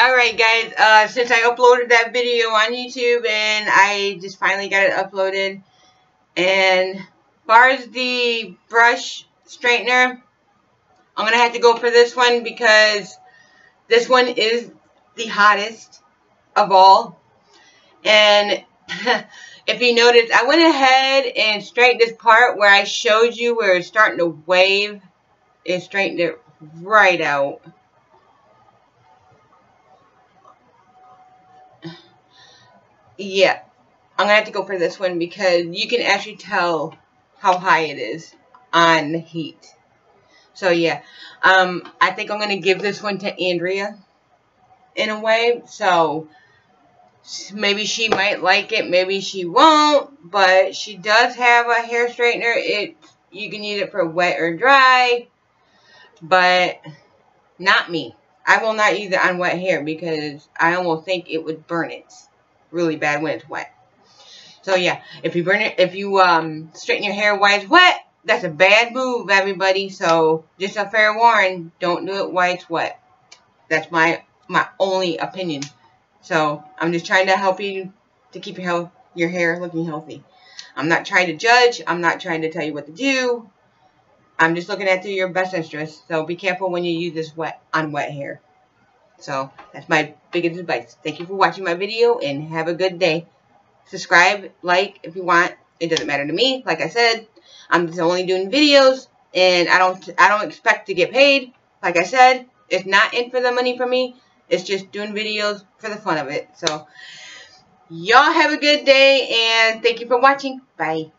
Alright guys, uh, since I uploaded that video on YouTube and I just finally got it uploaded and as far as the brush straightener I'm going to have to go for this one because this one is the hottest of all. And if you notice I went ahead and straightened this part where I showed you where it's starting to wave and straightened it right out Yeah. I'm going to have to go for this one because you can actually tell how high it is on the heat. So, yeah. Um, I think I'm going to give this one to Andrea in a way. So, maybe she might like it. Maybe she won't. But she does have a hair straightener. It You can use it for wet or dry. But not me. I will not use it on wet hair because I almost think it would burn it really bad when it's wet. So yeah, if you burn it, if you um straighten your hair while it's wet, that's a bad move, everybody. So just a fair warning, don't do it while it's wet. That's my my only opinion. So I'm just trying to help you to keep your health, your hair looking healthy. I'm not trying to judge. I'm not trying to tell you what to do. I'm just looking at your best interest. So be careful when you use this wet on wet hair. So that's my biggest advice. Thank you for watching my video and have a good day. Subscribe, like if you want. It doesn't matter to me. Like I said, I'm just only doing videos and I don't I don't expect to get paid. Like I said, it's not in for the money for me. It's just doing videos for the fun of it. So y'all have a good day and thank you for watching. Bye.